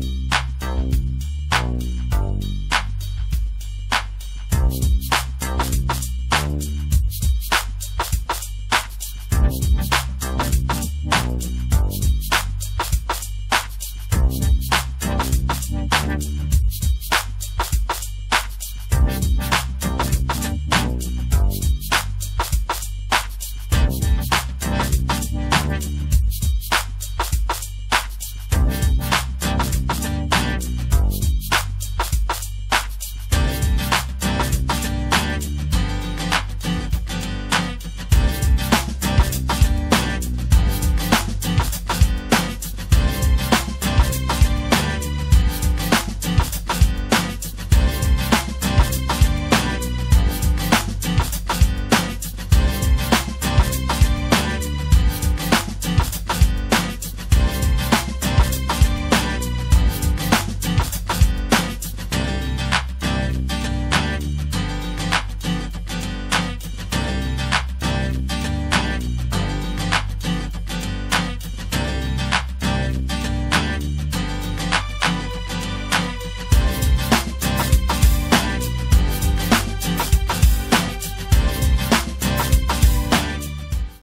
Bye.